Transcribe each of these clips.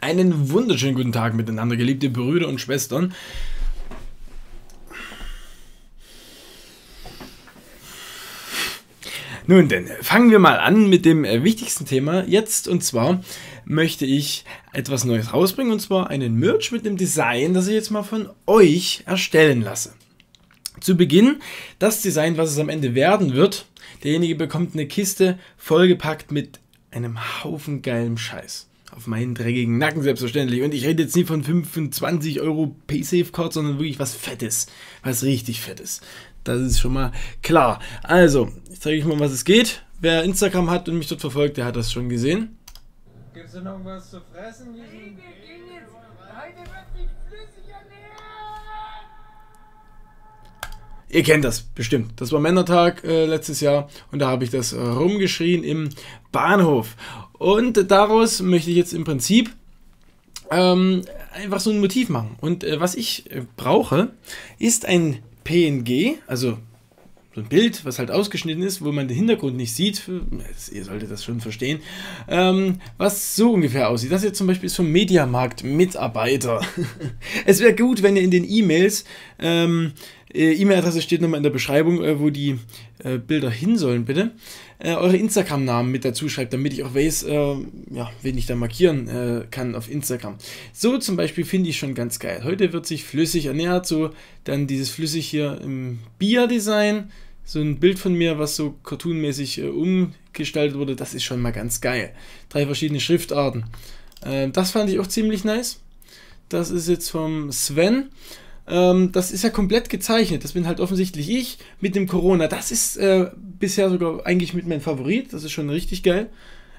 Einen wunderschönen guten Tag miteinander, geliebte Brüder und Schwestern. Nun denn, fangen wir mal an mit dem äh, wichtigsten Thema jetzt. Und zwar möchte ich etwas Neues rausbringen. Und zwar einen Merch mit dem Design, das ich jetzt mal von euch erstellen lasse. Zu Beginn das Design, was es am Ende werden wird. Derjenige bekommt eine Kiste vollgepackt mit einem Haufen geilem Scheiß. Auf meinen dreckigen Nacken selbstverständlich. Und ich rede jetzt nicht von 25 Euro Paysafe-Card, sondern wirklich was Fettes. Was richtig Fettes. Das ist schon mal klar. Also, ich zeige euch mal, was es geht. Wer Instagram hat und mich dort verfolgt, der hat das schon gesehen. Gibt es noch was zu fressen? Hey, wir gehen jetzt. Heute wird Ihr kennt das bestimmt. Das war Männertag äh, letztes Jahr und da habe ich das äh, rumgeschrien im Bahnhof. Und daraus möchte ich jetzt im Prinzip ähm, einfach so ein Motiv machen. Und äh, was ich äh, brauche, ist ein PNG, also so ein Bild, was halt ausgeschnitten ist, wo man den Hintergrund nicht sieht. Ihr solltet das schon verstehen. Ähm, was so ungefähr aussieht. Das jetzt zum Beispiel ist vom Mediamarkt Mitarbeiter. es wäre gut, wenn ihr in den E-Mails ähm, äh, E-Mail-Adresse steht nochmal in der Beschreibung, äh, wo die äh, Bilder hin sollen, bitte. Äh, eure Instagram-Namen mit dazu schreibt, damit ich auch weiß, äh, ja, wen ich da markieren äh, kann auf Instagram. So zum Beispiel finde ich schon ganz geil. Heute wird sich flüssig ernährt, so dann dieses flüssig hier im Bier-Design. So ein Bild von mir, was so cartoonmäßig umgestaltet wurde, das ist schon mal ganz geil. Drei verschiedene Schriftarten. das fand ich auch ziemlich nice. Das ist jetzt vom Sven. Ähm, das ist ja komplett gezeichnet. Das bin halt offensichtlich ich mit dem Corona. Das ist äh, bisher sogar eigentlich mit meinem Favorit. Das ist schon richtig geil.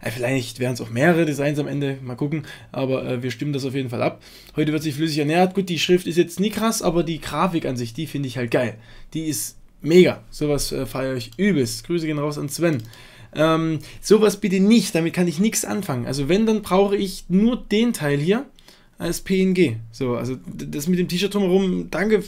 Äh, vielleicht wären es auch mehrere Designs am Ende, mal gucken. Aber äh, wir stimmen das auf jeden Fall ab. Heute wird sich flüssig ernährt. Gut, die Schrift ist jetzt nie krass, aber die Grafik an sich, die finde ich halt geil. Die ist mega. Sowas äh, feiere ich übelst. Grüße gehen raus an Sven. Ähm, sowas bitte nicht, damit kann ich nichts anfangen. Also wenn, dann brauche ich nur den Teil hier als PNG. So, also das mit dem T-Shirt drumherum, danke,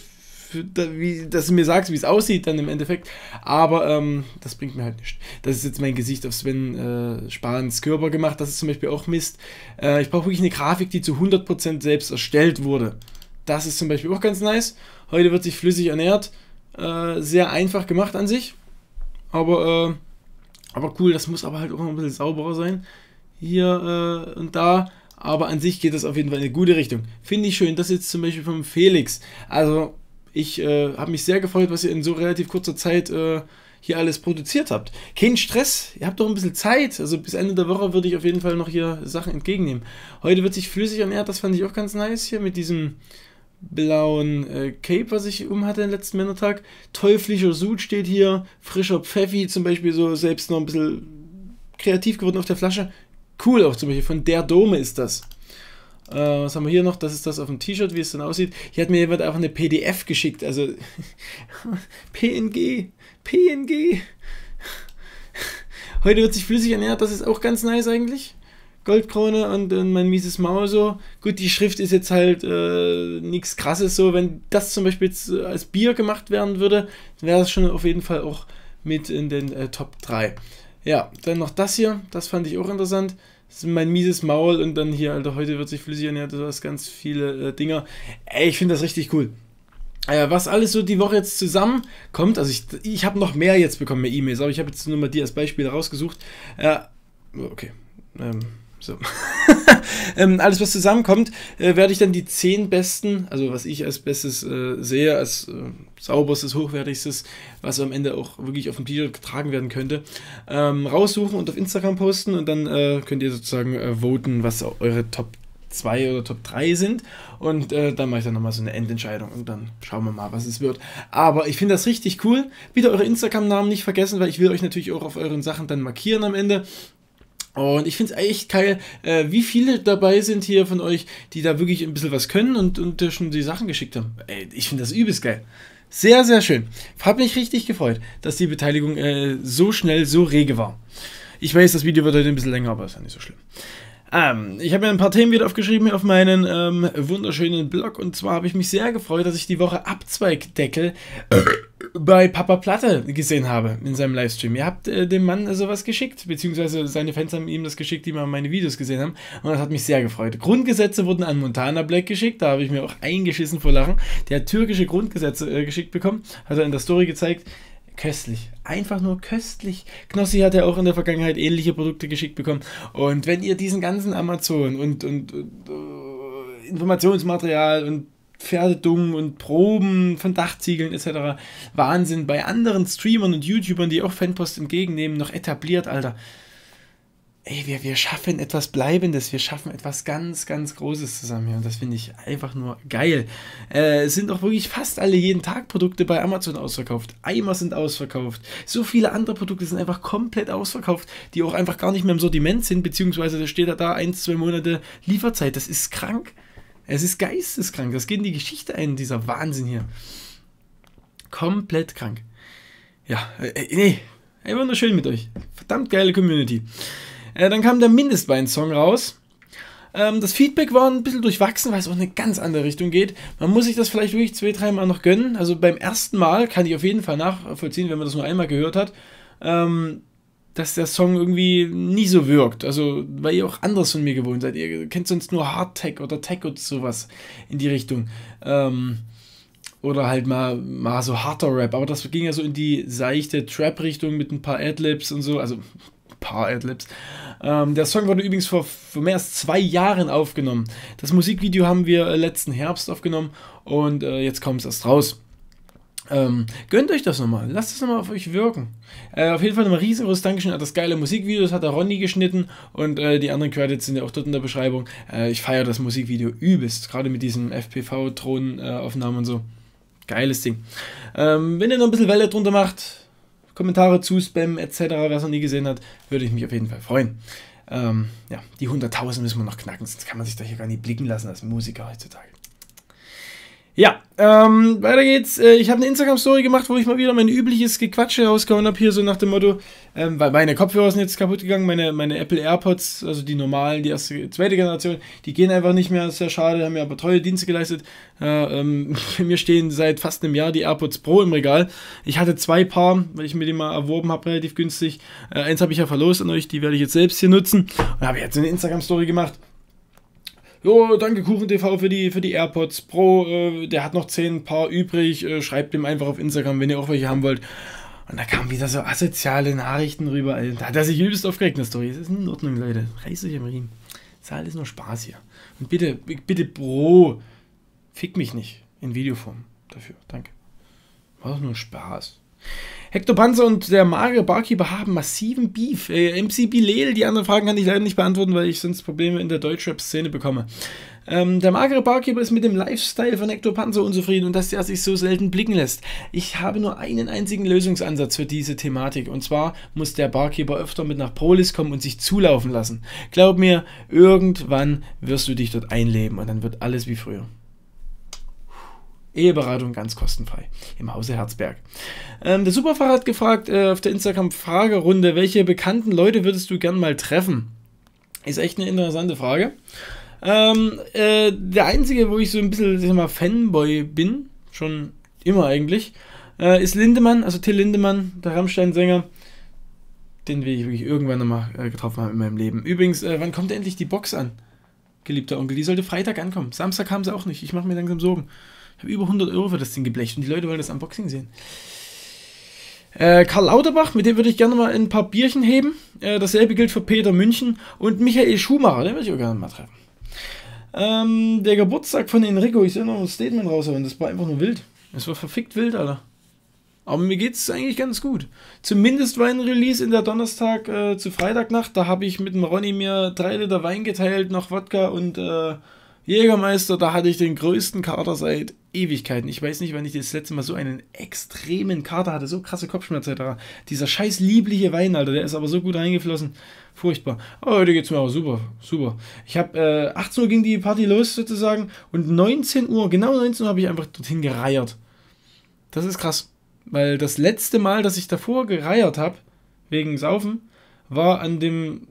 für, wie, dass du mir sagst, wie es aussieht dann im Endeffekt. Aber ähm, das bringt mir halt nichts. Das ist jetzt mein Gesicht auf Sven äh, Spahns Körper gemacht. Das ist zum Beispiel auch Mist. Äh, ich brauche wirklich eine Grafik, die zu 100% selbst erstellt wurde. Das ist zum Beispiel auch ganz nice. Heute wird sich flüssig ernährt. Äh, sehr einfach gemacht an sich. Aber, äh, aber cool, das muss aber halt auch noch ein bisschen sauberer sein. Hier äh, und da aber an sich geht es auf jeden Fall in eine gute Richtung. Finde ich schön, das jetzt zum Beispiel vom Felix. Also, ich äh, habe mich sehr gefreut, was ihr in so relativ kurzer Zeit äh, hier alles produziert habt. Kein Stress, ihr habt doch ein bisschen Zeit. Also bis Ende der Woche würde ich auf jeden Fall noch hier Sachen entgegennehmen. Heute wird sich flüssig ernährt, das fand ich auch ganz nice hier mit diesem blauen äh, Cape, was ich um hatte den letzten Männertag. Teuflischer Sud steht hier, frischer Pfeffi zum Beispiel, so selbst noch ein bisschen kreativ geworden auf der Flasche cool auch zum Beispiel. Von der Dome ist das. Äh, was haben wir hier noch? Das ist das auf dem T-Shirt, wie es dann aussieht. Hier hat mir jemand einfach eine PDF geschickt. Also PNG. PNG. Heute wird sich flüssig ernährt. Das ist auch ganz nice eigentlich. Goldkrone und, und mein mieses Maul so. Gut, die Schrift ist jetzt halt äh, nichts krasses so. Wenn das zum Beispiel jetzt äh, als Bier gemacht werden würde, wäre das schon auf jeden Fall auch mit in den äh, Top 3. Ja, dann noch das hier, das fand ich auch interessant. Das ist mein mieses Maul und dann hier, Alter, heute wird sich flüssig ernährt, du hast ganz viele äh, Dinger. Ey, ich finde das richtig cool. Äh, was alles so die Woche jetzt zusammenkommt, also ich, ich habe noch mehr jetzt bekommen, mehr E-Mails, aber ich habe jetzt nur mal die als Beispiel rausgesucht. Äh, okay. Ähm, so. ähm, alles, was zusammenkommt, äh, werde ich dann die zehn besten, also was ich als Bestes äh, sehe, als äh, sauberstes, hochwertigstes, was am Ende auch wirklich auf dem T-Shirt getragen werden könnte, ähm, raussuchen und auf Instagram posten und dann äh, könnt ihr sozusagen äh, voten, was eure Top 2 oder Top 3 sind und äh, dann mache ich dann nochmal so eine Endentscheidung und dann schauen wir mal, was es wird. Aber ich finde das richtig cool. Bitte eure Instagram-Namen nicht vergessen, weil ich will euch natürlich auch auf euren Sachen dann markieren am Ende und ich finde es echt geil, äh, wie viele dabei sind hier von euch, die da wirklich ein bisschen was können und, und schon die Sachen geschickt haben. Ey, ich finde das übelst geil. Sehr, sehr schön. Hab mich richtig gefreut, dass die Beteiligung äh, so schnell, so rege war. Ich weiß, das Video wird heute ein bisschen länger, aber ist ja nicht so schlimm. Ähm, ich habe mir ein paar Themen wieder aufgeschrieben auf meinen ähm, wunderschönen Blog und zwar habe ich mich sehr gefreut, dass ich die Woche Abzweigdeckel bei Papa Platte gesehen habe in seinem Livestream. Ihr habt äh, dem Mann sowas geschickt, beziehungsweise seine Fans haben ihm das geschickt, die mal meine Videos gesehen haben. Und das hat mich sehr gefreut. Grundgesetze wurden an Montana Black geschickt, da habe ich mir auch eingeschissen vor Lachen. Der hat türkische Grundgesetze äh, geschickt bekommen, hat er in der Story gezeigt. Köstlich. Einfach nur köstlich. Knossi hat ja auch in der Vergangenheit ähnliche Produkte geschickt bekommen. Und wenn ihr diesen ganzen Amazon und, und, und uh, Informationsmaterial und Pferdedung und Proben von Dachziegeln etc. Wahnsinn. Bei anderen Streamern und YouTubern, die auch Fanpost entgegennehmen, noch etabliert, Alter. Ey, wir, wir schaffen etwas Bleibendes, wir schaffen etwas ganz, ganz Großes zusammen hier. Und das finde ich einfach nur geil. Äh, es sind auch wirklich fast alle jeden Tag Produkte bei Amazon ausverkauft. Eimer sind ausverkauft. So viele andere Produkte sind einfach komplett ausverkauft, die auch einfach gar nicht mehr im Sortiment sind, beziehungsweise da steht da, da ein, zwei Monate Lieferzeit. Das ist krank. Es ist geisteskrank. Das geht in die Geschichte ein, dieser Wahnsinn hier. Komplett krank. Ja, äh, nee, ey, wunderschön mit euch. Verdammt geile Community. Äh, dann kam der Mindestwein-Song raus. Ähm, das Feedback war ein bisschen durchwachsen, weil es auch in eine ganz andere Richtung geht. Man muss sich das vielleicht wirklich zwei, dreimal noch gönnen. Also beim ersten Mal kann ich auf jeden Fall nachvollziehen, wenn man das nur einmal gehört hat. Ähm, dass der Song irgendwie nie so wirkt. Also, weil ihr auch anderes von mir gewohnt seid. Ihr kennt sonst nur Hardtech oder Tech und sowas in die Richtung. Ähm, oder halt mal, mal so harter Rap. Aber das ging ja so in die seichte Trap-Richtung mit ein paar Adlibs und so. Also, paar Adlibs. Ähm, der Song wurde übrigens vor, vor, mehr als zwei Jahren aufgenommen. Das Musikvideo haben wir letzten Herbst aufgenommen und äh, jetzt kommt es erst raus. Ähm, gönnt euch das nochmal. Lasst es nochmal auf euch wirken. Äh, auf jeden Fall nochmal riesengroßes Dankeschön an das geile Musikvideo. Das hat der Ronny geschnitten und äh, die anderen Credits sind ja auch dort in der Beschreibung. Äh, ich feiere das Musikvideo übelst. Gerade mit diesen FPV-Drohnenaufnahmen und so. Geiles Ding. Ähm, wenn ihr noch ein bisschen Welle drunter macht, Kommentare zu Spam etc., wer es noch nie gesehen hat, würde ich mich auf jeden Fall freuen. Ähm, ja, die 100.000 müssen wir noch knacken, sonst kann man sich da hier gar nicht blicken lassen als Musiker heutzutage. Ja, ähm, weiter geht's. Äh, ich habe eine Instagram-Story gemacht, wo ich mal wieder mein übliches Gequatsche rausgehauen habe, hier so nach dem Motto, ähm, weil meine Kopfhörer sind jetzt kaputt gegangen, meine, meine Apple AirPods, also die normalen, die erste, zweite Generation, die gehen einfach nicht mehr, sehr schade, haben mir aber treue Dienste geleistet. Äh, ähm, mir stehen seit fast einem Jahr die AirPods Pro im Regal. Ich hatte zwei Paar, weil ich mir die mal erworben habe, relativ günstig. Äh, eins habe ich ja verlost an euch, die werde ich jetzt selbst hier nutzen. Und habe jetzt eine Instagram-Story gemacht Jo, danke KuchenTV für die, für die AirPods Pro. Äh, der hat noch 10 Paar übrig. Äh, schreibt ihm einfach auf Instagram, wenn ihr auch welche haben wollt. Und da kamen wieder so asoziale Nachrichten rüber. Alter. Da hat er sich übelst aufgeregt in der Story. Das ist in Ordnung, Leute. Reiß euch am Riemen. Das ist alles nur Spaß hier. Und bitte, bitte, Bro, fick mich nicht in Videoform dafür. Danke. War doch nur Spaß. Hector Panzer und der magere Barkeeper haben massiven Beef. Äh, MC Bilel, die anderen Fragen kann ich leider nicht beantworten, weil ich sonst Probleme in der Deutschrap-Szene bekomme. Ähm, der magere Barkeeper ist mit dem Lifestyle von Hector Panzer unzufrieden und dass er sich so selten blicken lässt. Ich habe nur einen einzigen Lösungsansatz für diese Thematik und zwar muss der Barkeeper öfter mit nach Prolis kommen und sich zulaufen lassen. Glaub mir, irgendwann wirst du dich dort einleben und dann wird alles wie früher. Eheberatung ganz kostenfrei im Hause Herzberg. Ähm, der Superfahrer hat gefragt äh, auf der Instagram-Fragerunde, welche bekannten Leute würdest du gern mal treffen? Ist echt eine interessante Frage. Ähm, äh, der einzige, wo ich so ein bisschen sag mal, Fanboy bin, schon immer eigentlich, äh, ist Lindemann, also Till Lindemann, der Rammstein-Sänger. Den will ich wirklich irgendwann nochmal äh, getroffen haben in meinem Leben. Übrigens, äh, wann kommt endlich die Box an? Geliebter Onkel, die sollte Freitag ankommen. Samstag kam sie auch nicht. Ich mache mir langsam Sorgen. Habe über 100 Euro für das Ding geblecht und die Leute wollen das Unboxing sehen. Äh, Karl Lauterbach, mit dem würde ich gerne mal ein paar Bierchen heben. Äh, dasselbe gilt für Peter München und Michael Schumacher, den würde ich auch gerne mal treffen. Ähm, der Geburtstag von Enrico, ich soll noch ein Statement raushauen, das war einfach nur wild. Das war verfickt wild, Alter. Aber mir geht es eigentlich ganz gut. Zumindest war ein Release in der Donnerstag äh, zu Freitagnacht. Da habe ich mit dem Ronny mir drei Liter Wein geteilt, noch Wodka und äh, Jägermeister, da hatte ich den größten Kater seit Ewigkeiten. Ich weiß nicht, wann ich das letzte Mal so einen extremen Kater hatte, so krasse Kopfschmerzen etc. Dieser scheiß liebliche Wein, Alter, der ist aber so gut reingeflossen. Furchtbar. Aber heute geht es mir auch super, super. Ich habe äh, 18 Uhr ging die Party los sozusagen und 19 Uhr, genau 19 Uhr habe ich einfach dorthin gereiert. Das ist krass, weil das letzte Mal, dass ich davor gereiert habe, wegen Saufen, war an dem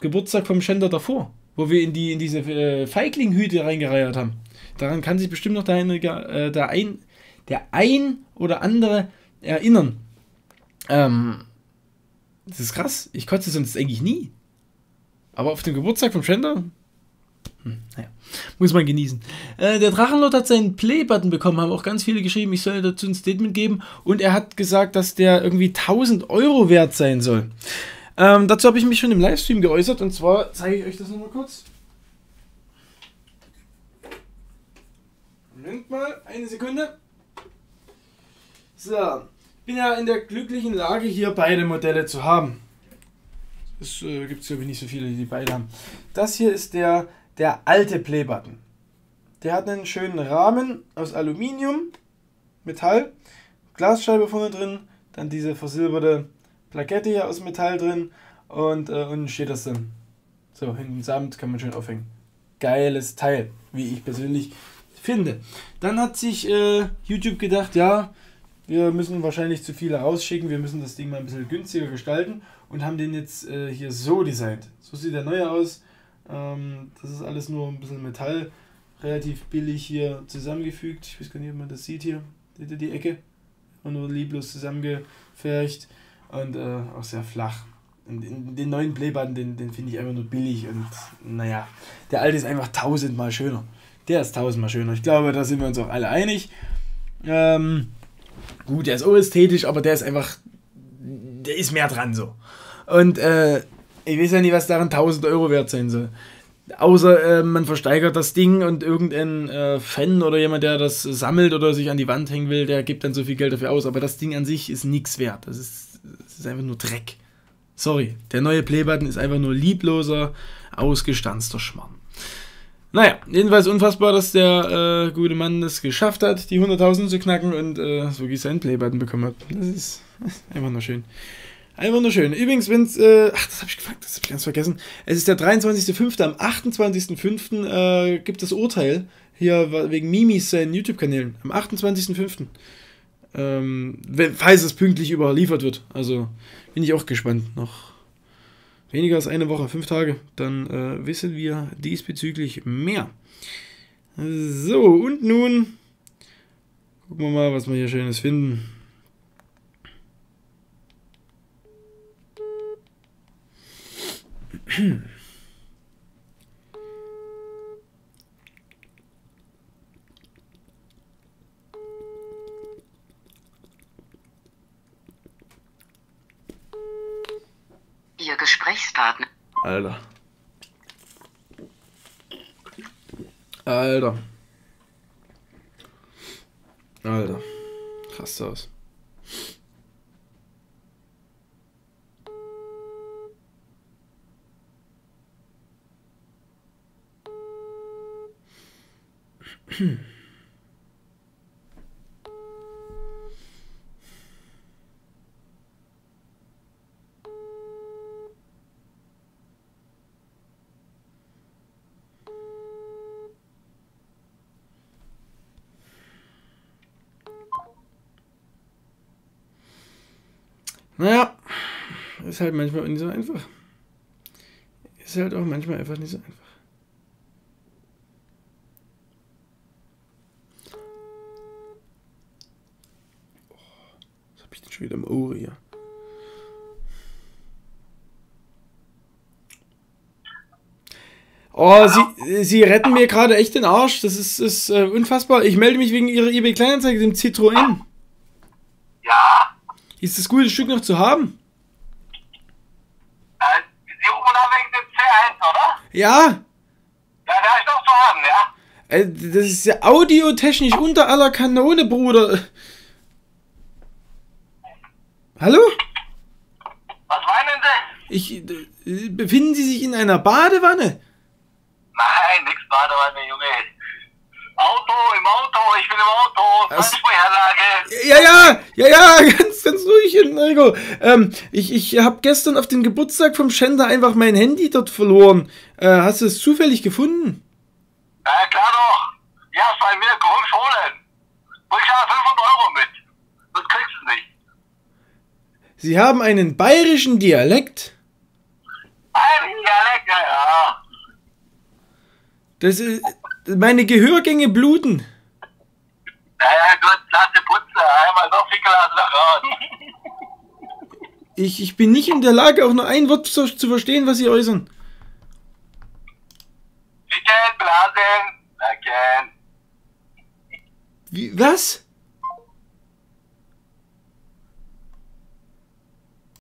Geburtstag vom Schänder davor wo wir in, die, in diese äh, Feiglinghüte reingereiert haben. Daran kann sich bestimmt noch der, äh, der, ein, der ein oder andere erinnern. Ähm, das ist krass. Ich kotze sonst eigentlich nie. Aber auf dem Geburtstag vom Schender, hm, naja, muss man genießen. Äh, der Drachenlord hat seinen Play-Button bekommen, haben auch ganz viele geschrieben, ich soll dazu ein Statement geben. Und er hat gesagt, dass der irgendwie 1000 Euro wert sein soll. Ähm, dazu habe ich mich schon im Livestream geäußert und zwar zeige ich euch das nochmal kurz. Moment mal, eine Sekunde. So, bin ja in der glücklichen Lage, hier beide Modelle zu haben. Es äh, gibt, glaube ich, nicht so viele, die beide haben. Das hier ist der, der alte Playbutton. Der hat einen schönen Rahmen aus Aluminium, Metall, Glasscheibe vorne drin, dann diese versilberte Plakette hier aus Metall drin und äh, unten steht das dann. So, hinten Samt kann man schön aufhängen. Geiles Teil, wie ich persönlich finde. Dann hat sich äh, YouTube gedacht, ja, wir müssen wahrscheinlich zu viele rausschicken, wir müssen das Ding mal ein bisschen günstiger gestalten und haben den jetzt äh, hier so designt. So sieht der neue aus. Ähm, das ist alles nur ein bisschen Metall, relativ billig hier zusammengefügt. Ich weiß gar nicht, ob man das sieht hier. Seht ihr die Ecke? Und nur lieblos zusammengefercht und äh, auch sehr flach. Den neuen Playbutton, den, den finde ich einfach nur billig und naja, der alte ist einfach tausendmal schöner. Der ist tausendmal schöner. Ich glaube, da sind wir uns auch alle einig. Ähm, gut, der ist auch ästhetisch, aber der ist einfach, der ist mehr dran so. Und äh, ich weiß ja nicht, was daran 1000 Euro wert sein soll. Außer äh, man versteigert das Ding und irgendein äh, Fan oder jemand, der das sammelt oder sich an die Wand hängen will, der gibt dann so viel Geld dafür aus. Aber das Ding an sich ist nichts wert. Das ist, das ist einfach nur Dreck. Sorry, der neue Playbutton ist einfach nur liebloser, ausgestanzter Schmarrn. Naja, jedenfalls unfassbar, dass der äh, gute Mann es geschafft hat, die 100.000 zu knacken und äh, so wie seinen Playbutton bekommen hat. Das ist einfach nur schön. Einfach nur schön. Übrigens, wenn es, äh, ach, das habe ich gefragt, das habe ich ganz vergessen. Es ist der 23.05. Am 28.05. Äh, gibt es Urteil hier wegen Mimis seinen YouTube-Kanälen. Am 28.05. Ähm, falls es pünktlich überliefert wird. Also bin ich auch gespannt. Noch weniger als eine Woche, fünf Tage. Dann äh, wissen wir diesbezüglich mehr. So, und nun gucken wir mal, was wir hier Schönes finden. Ihr Gesprächspartner. Alter. Alter. Alter. Krass aus. Naja, ist halt manchmal nicht so einfach. Ist halt auch manchmal einfach nicht so einfach. Oh, was hab ich denn schon wieder im Ohr hier? Oh, sie, sie retten mir gerade echt den Arsch. Das ist, ist uh, unfassbar. Ich melde mich wegen ihrer eBay Kleinanzeige, dem Citroën. Ist das gute Stück noch zu haben? äh, Sie rufen da wegen dem C1, oder? Ja. Ja, der ist noch zu haben, ja? Äh, Das ist ja audiotechnisch unter aller Kanone, Bruder. Hallo? Was meinen Sie? Ich, äh, befinden Sie sich in einer Badewanne? Nein, nix Badewanne, Junge. Auto, im Auto, ich bin im Auto. Was? Freisprechanlage. Ja, ja, ja, ja, ganz, ganz ruhig, Enrico. Ähm, ich ich habe gestern auf dem Geburtstag vom Schänder einfach mein Handy dort verloren. Äh, hast du es zufällig gefunden? Ja, klar doch. Ja, ist bei mir, komm holen. Bring ja 500 Euro mit. Das kriegst du nicht. Sie haben einen bayerischen Dialekt. Ein Dialekt, ja, ja. Das ist, meine Gehörgänge bluten. Naja, gut, lass die Putze. Einmal noch Fickel aus der raus. Ich, ich bin nicht in der Lage, auch nur ein Wort zu, zu verstehen, was Sie äußern. Ficken, blasen, lecken. Wie, was?